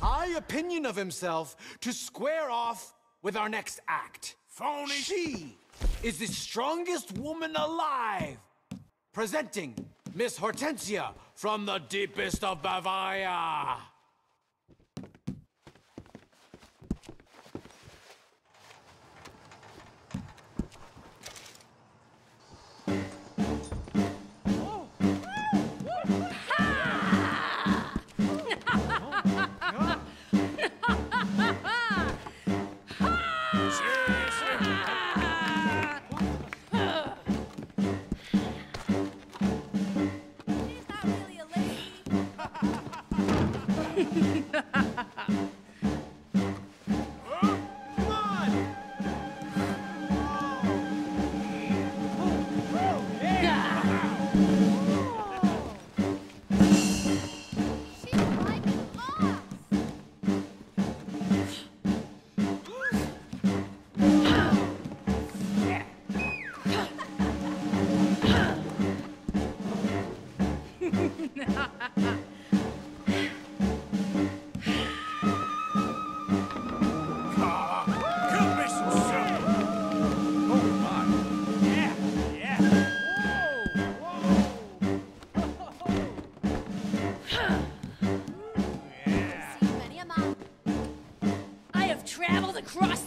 high opinion of himself to square off with our next act. Phony. She is the strongest woman alive. Presenting Miss Hortensia from the deepest of Bavaria. Ha ha ha!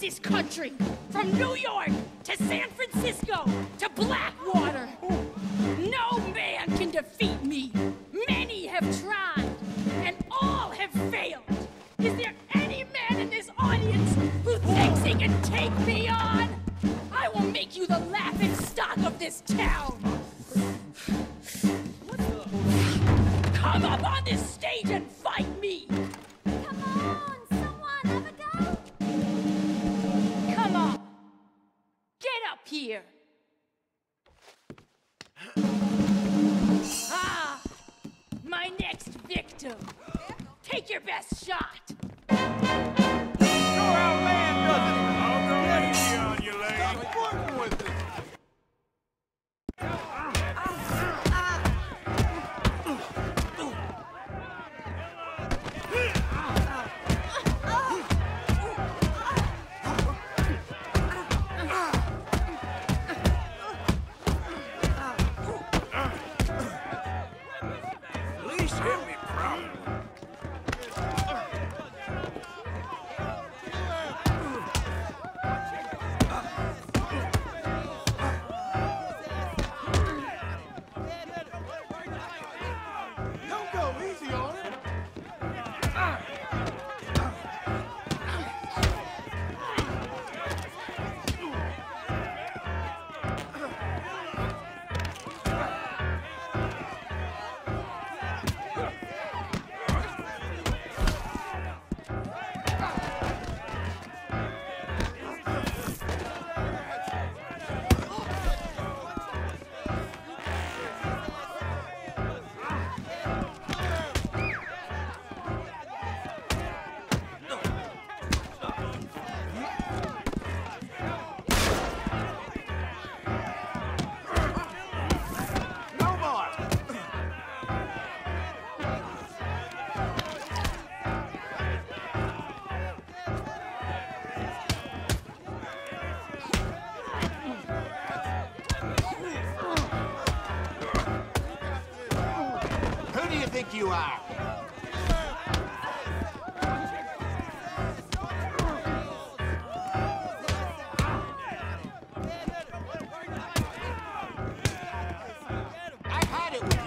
this country, from New York to San Francisco, victim. Take your best shot.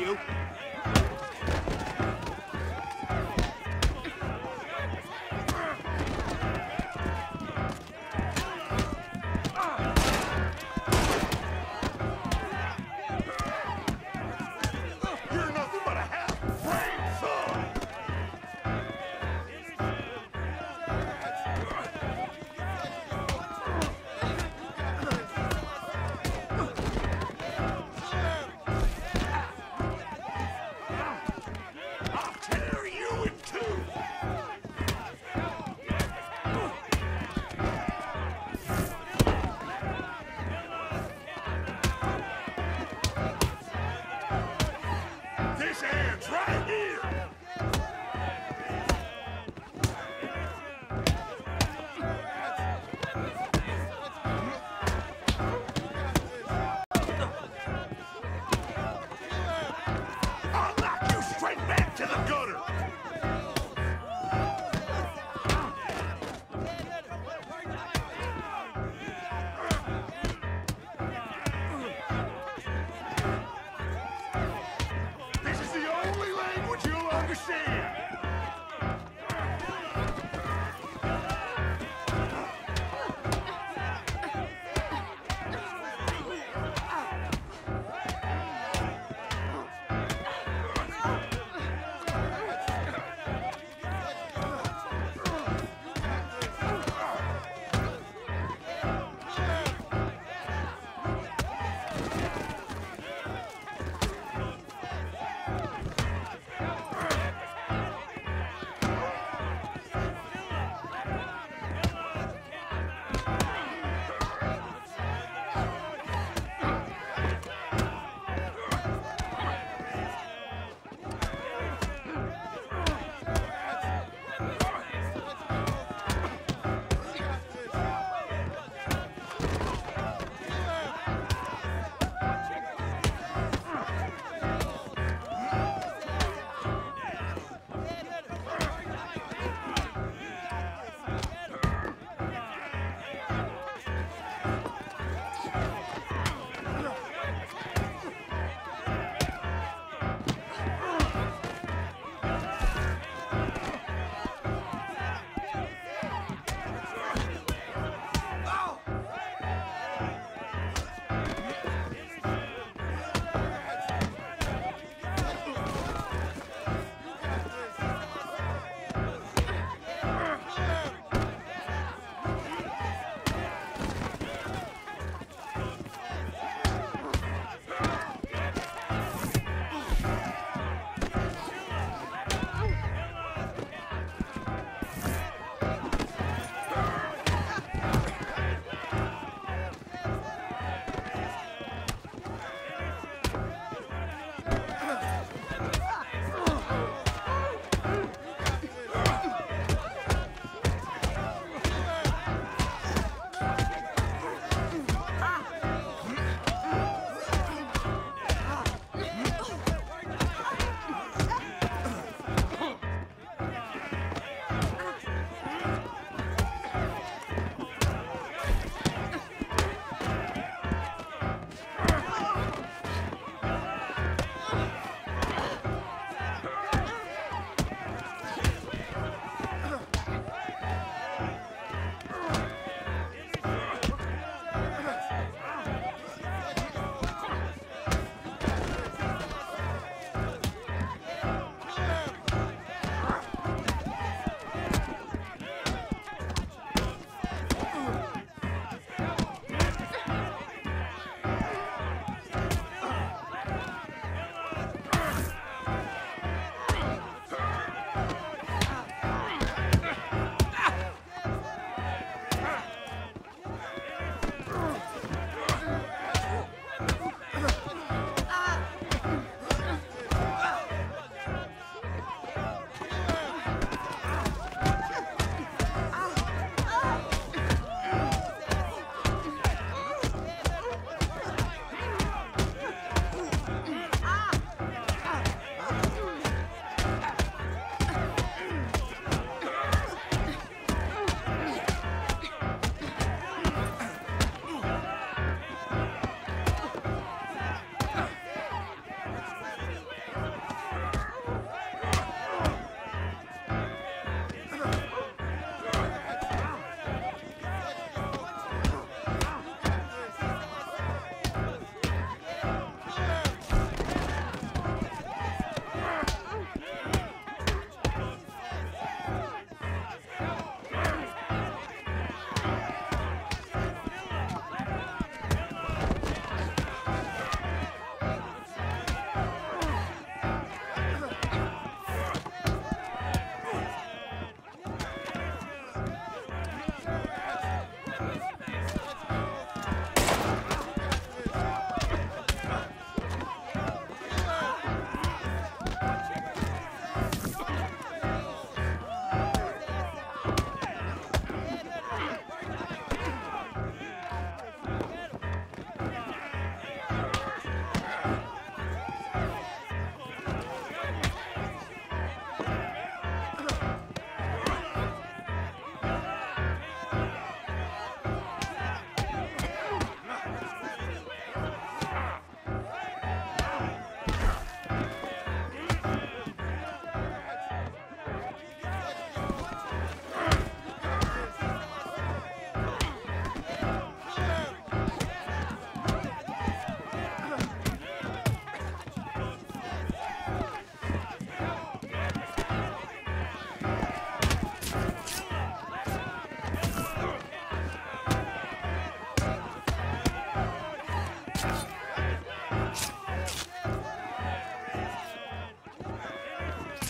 you.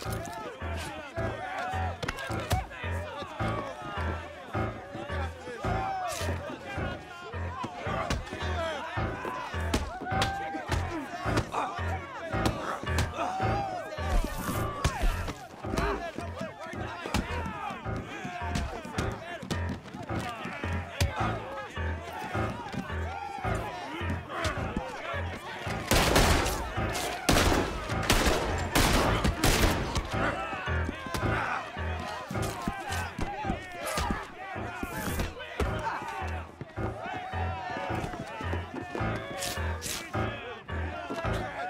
time. Fire!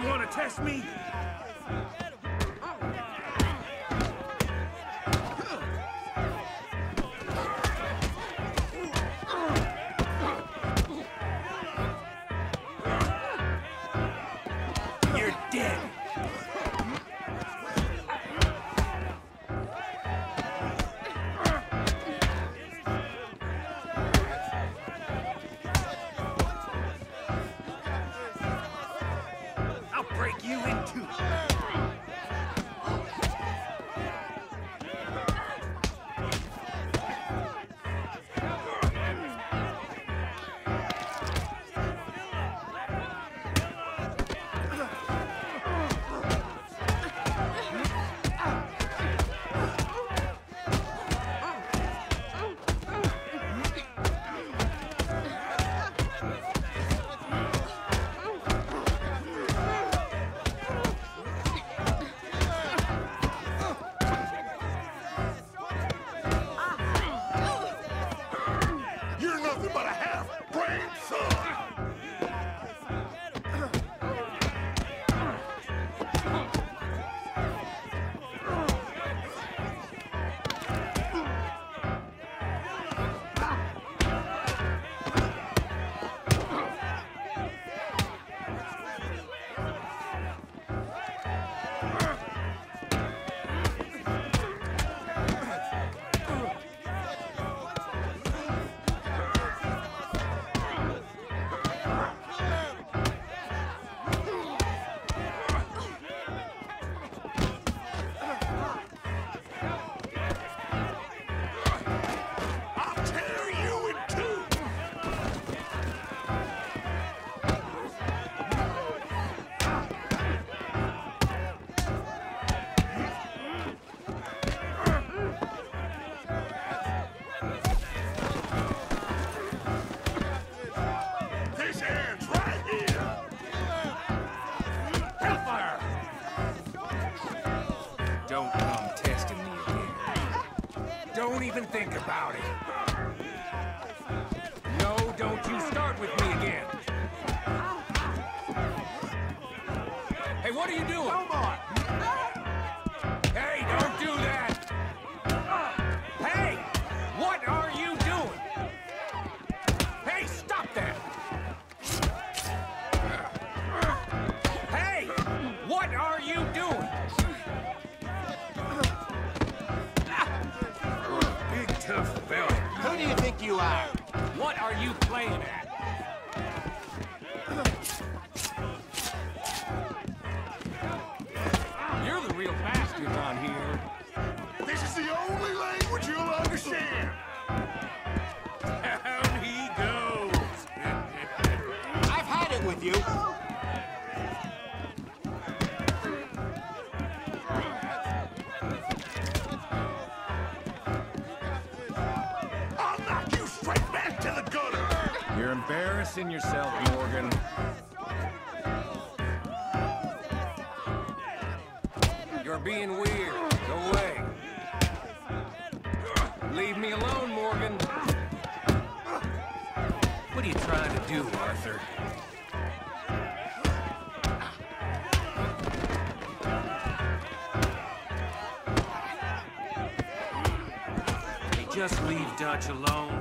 You wanna test me? Don't even think about it. No, don't you start with me again. Hey, what are you doing? You are? What are you playing at? You're the real bastard on here. This is the only language you'll understand. Down he goes. I've had it with you. Embarrassing yourself, Morgan. You're being weird. Go away. Leave me alone, Morgan. What are you trying to do, Arthur? Just leave Dutch alone.